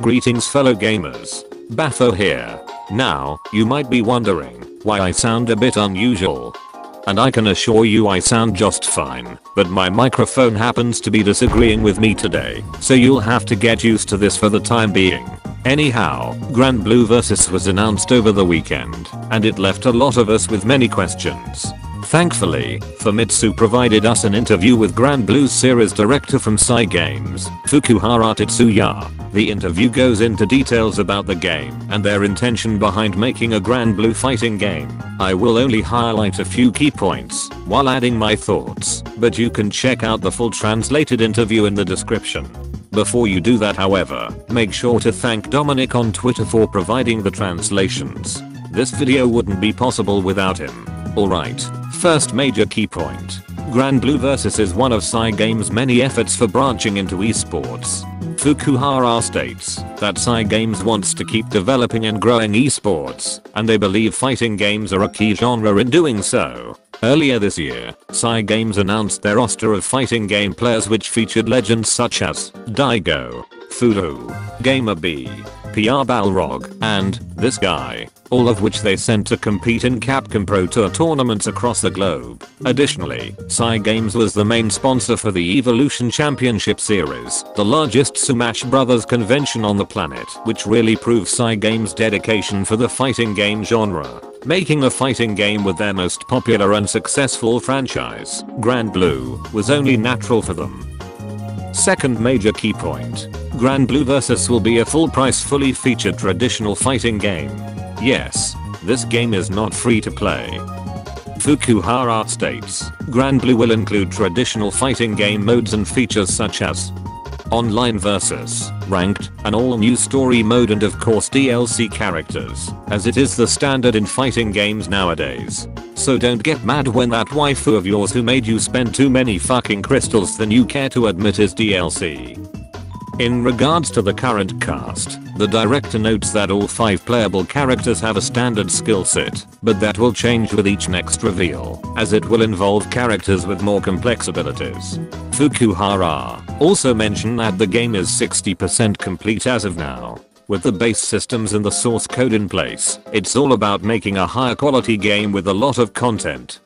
Greetings fellow gamers. Baffo here. Now, you might be wondering why I sound a bit unusual. And I can assure you I sound just fine, but my microphone happens to be disagreeing with me today, so you'll have to get used to this for the time being. Anyhow, Granblue vs was announced over the weekend, and it left a lot of us with many questions. Thankfully, Famitsu provided us an interview with Granblue's series director from Cygames, Fukuhara Tetsuya. The interview goes into details about the game and their intention behind making a Granblue fighting game. I will only highlight a few key points while adding my thoughts, but you can check out the full translated interview in the description. Before you do that however, make sure to thank Dominic on Twitter for providing the translations. This video wouldn't be possible without him. Alright, first major key point. Granblue Versus is one of Cygames' many efforts for branching into esports. Fukuhara states that Cygames wants to keep developing and growing esports, and they believe fighting games are a key genre in doing so. Earlier this year, Cygames announced their roster of fighting game players which featured legends such as Daigo, Fuudo, Gamer B, PR Balrog, and this guy, all of which they sent to compete in Capcom Pro Tour tournaments across the globe. Additionally, Cygames was the main sponsor for the Evolution Championship Series, the largest Smash Brothers convention on the planet, which really proves Cygames' dedication for the fighting game genre. Making a fighting game with their most popular and successful franchise, Granblue, was only natural for them. Second major key point. Granblue Versus will be a full price fully featured traditional fighting game. Yes, this game is not free to play. Fukuhara states, Granblue will include traditional fighting game modes and features such as online versus, ranked, an all new story mode and of course DLC characters, as it is the standard in fighting games nowadays. So don't get mad when that waifu of yours who made you spend too many fucking crystals than you care to admit is DLC. In regards to the current cast, the director notes that all 5 playable characters have a standard skill set, but that will change with each next reveal, as it will involve characters with more complex abilities. Fukuhara also mentioned that the game is 60% complete as of now. With the base systems and the source code in place, it's all about making a higher quality game with a lot of content.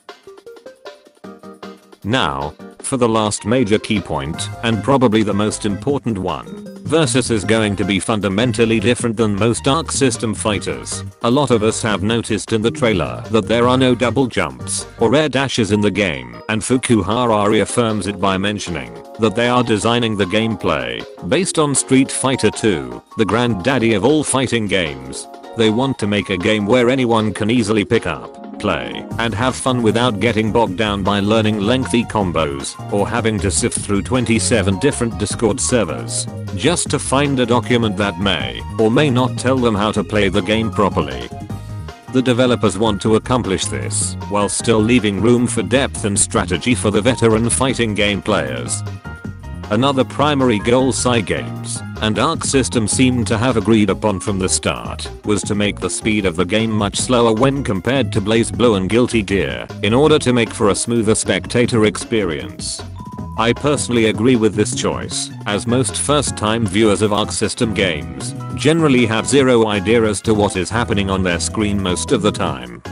Now, for the last major key point, and probably the most important one. Versus is going to be fundamentally different than most Arc System fighters. A lot of us have noticed in the trailer that there are no double jumps or air dashes in the game, and Fukuhara reaffirms it by mentioning that they are designing the gameplay based on Street Fighter 2, the granddaddy of all fighting games. They want to make a game where anyone can easily pick up play, and have fun without getting bogged down by learning lengthy combos or having to sift through 27 different Discord servers just to find a document that may or may not tell them how to play the game properly. The developers want to accomplish this while still leaving room for depth and strategy for the veteran fighting game players. Another primary goal Cygames and Arc System seemed to have agreed upon from the start was to make the speed of the game much slower when compared to BlazBlue and Guilty Gear in order to make for a smoother spectator experience. I personally agree with this choice, as most first time viewers of Arc System games generally have zero idea as to what is happening on their screen most of the time.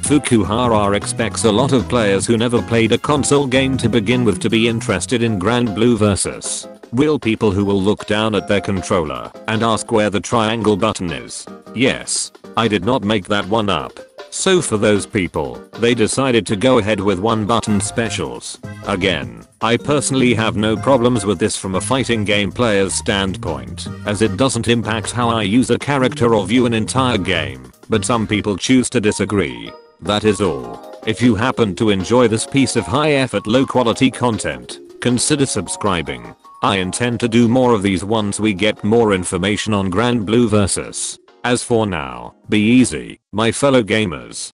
Fukuhara expects a lot of players who never played a console game to begin with to be interested in Granblue Versus. Will people who will look down at their controller and ask where the triangle button is. Yes, I did not make that one up. So for those people, they decided to go ahead with one button specials. Again, I personally have no problems with this from a fighting game player's standpoint, as it doesn't impact how I use a character or view an entire game, but some people choose to disagree. That is all. If you happen to enjoy this piece of high effort low quality content, consider subscribing. I intend to do more of these once we get more information on Granblue Versus. As for now, be easy, my fellow gamers.